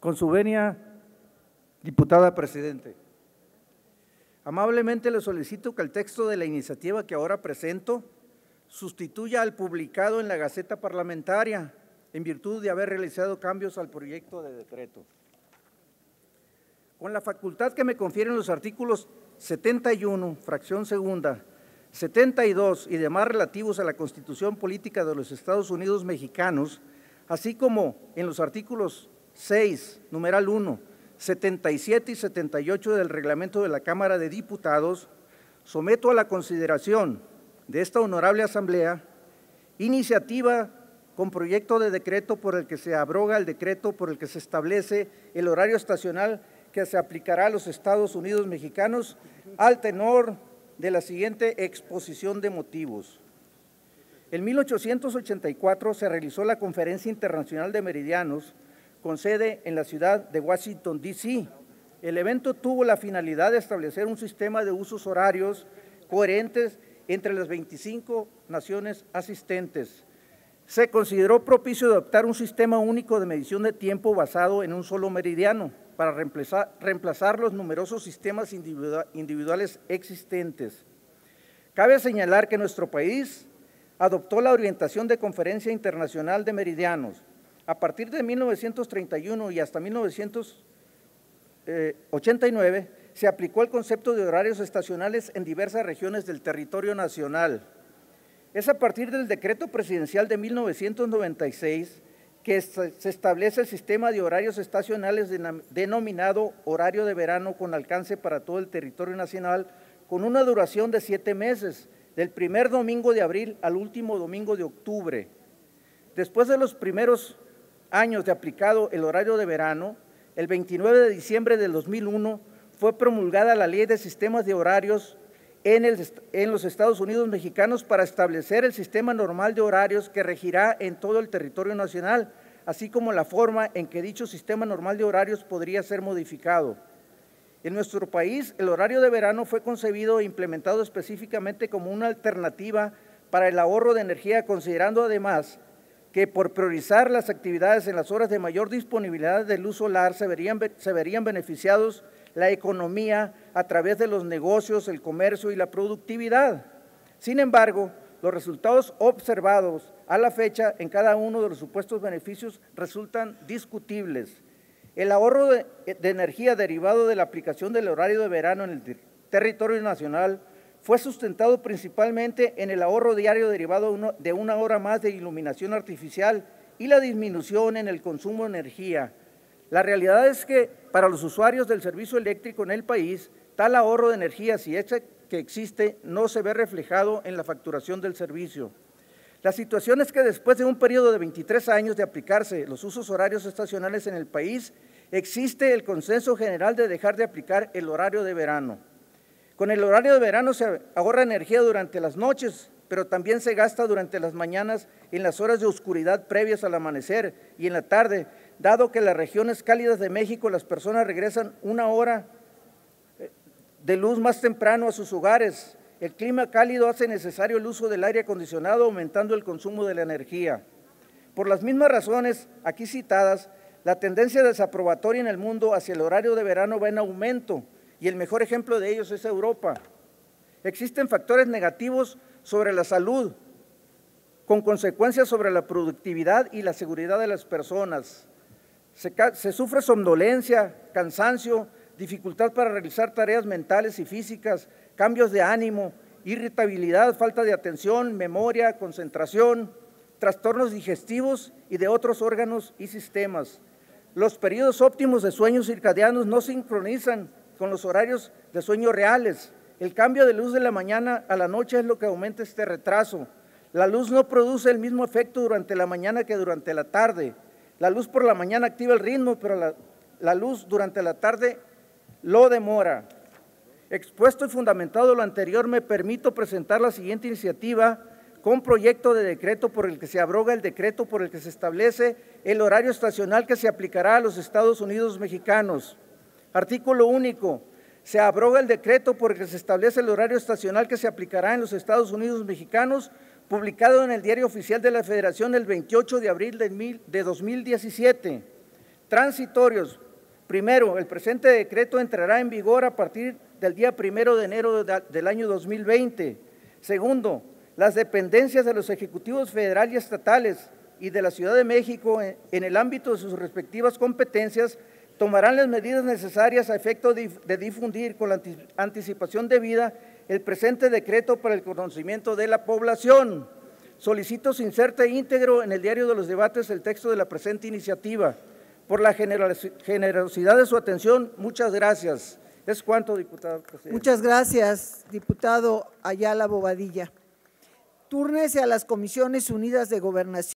Con su venia, diputada presidente. Amablemente le solicito que el texto de la iniciativa que ahora presento sustituya al publicado en la Gaceta Parlamentaria en virtud de haber realizado cambios al proyecto de decreto. Con la facultad que me confieren los artículos 71, fracción segunda, 72 y demás relativos a la Constitución Política de los Estados Unidos Mexicanos, así como en los artículos 6, numeral 1, 77 y 78 del reglamento de la Cámara de Diputados, someto a la consideración de esta honorable Asamblea iniciativa con proyecto de decreto por el que se abroga el decreto por el que se establece el horario estacional que se aplicará a los Estados Unidos mexicanos al tenor de la siguiente exposición de motivos. En 1884 se realizó la Conferencia Internacional de Meridianos con sede en la ciudad de Washington, D.C. El evento tuvo la finalidad de establecer un sistema de usos horarios coherentes entre las 25 naciones asistentes. Se consideró propicio adoptar un sistema único de medición de tiempo basado en un solo meridiano para reemplazar, los numerosos sistemas individuales existentes. Cabe señalar que nuestro país adoptó la orientación de Conferencia Internacional de Meridianos. A partir de 1931 y hasta 1989 se aplicó el concepto de horarios estacionales en diversas regiones del territorio nacional. Es a partir del decreto presidencial de 1996 que se establece el sistema de horarios estacionales denominado horario de verano con alcance para todo el territorio nacional con una duración de siete meses, del primer domingo de abril al último domingo de octubre. Después de los primeros años de aplicado el horario de verano, el 29 de diciembre del 2001 fue promulgada la Ley de Sistemas de Horarios en, en, los Estados Unidos mexicanos para establecer el sistema normal de horarios que regirá en todo el territorio nacional, así como la forma en que dicho sistema normal de horarios podría ser modificado. En nuestro país, el horario de verano fue concebido e implementado específicamente como una alternativa para el ahorro de energía, considerando además que por priorizar las actividades en las horas de mayor disponibilidad de luz solar se verían, se verían beneficiados la economía a través de los negocios, el comercio y la productividad. Sin embargo, los resultados observados a la fecha en cada uno de los supuestos beneficios resultan discutibles. El ahorro de, energía derivado de la aplicación del horario de verano en el territorio nacional fue sustentado principalmente en el ahorro diario derivado de una hora más de iluminación artificial y la disminución en el consumo de energía. La realidad es que para los usuarios del servicio eléctrico en el país, tal ahorro de energía, si es que existe, no se ve reflejado en la facturación del servicio. La situación es que después de un periodo de 23 años de aplicarse los usos horarios estacionales en el país, existe el consenso general de dejar de aplicar el horario de verano. Con el horario de verano se ahorra energía durante las noches, pero también se gasta durante las mañanas en las horas de oscuridad previas al amanecer y en la tarde, dado que en las regiones cálidas de México las personas regresan una hora de luz más temprano a sus hogares. El clima cálido hace necesario el uso del aire acondicionado, aumentando el consumo de la energía. Por las mismas razones aquí citadas, la tendencia desaprobatoria en el mundo hacia el horario de verano va en aumento y el mejor ejemplo de ellos es Europa. Existen factores negativos sobre la salud, con consecuencias sobre la productividad y la seguridad de las personas. Se, sufre somnolencia, cansancio, dificultad para realizar tareas mentales y físicas, cambios de ánimo, irritabilidad, falta de atención, memoria, concentración, trastornos digestivos y de otros órganos y sistemas. Los periodos óptimos de sueños circadianos no sincronizan con los horarios de sueño reales. El cambio de luz de la mañana a la noche es lo que aumenta este retraso. La luz no produce el mismo efecto durante la mañana que durante la tarde. La luz por la mañana activa el ritmo, pero la, la luz durante la tarde lo demora. Expuesto y fundamentado lo anterior, me permito presentar la siguiente iniciativa con proyecto de decreto por el que se abroga el decreto por el que se establece el horario estacional que se aplicará a los Estados Unidos mexicanos. Artículo único. Se abroga el decreto por el que se establece el horario estacional que se aplicará en los Estados Unidos mexicanos, publicado en el Diario Oficial de la Federación el 28 de abril de 2017. Transitorios. Primero, el presente decreto entrará en vigor a partir del día primero de enero del año 2020. Segundo, las dependencias de los ejecutivos federal y estatales y de la Ciudad de México en el ámbito de sus respectivas competencias tomarán las medidas necesarias a efecto de difundir con la anticipación debida el presente decreto para el conocimiento de la población. Solicito se inserte íntegro en el diario de los debates el texto de la presente iniciativa. Por la generosidad de su atención, muchas gracias. Es cuanto, diputado. Muchas gracias, diputado Ayala Bobadilla. Túrnese a las Comisiones Unidas de Gobernación.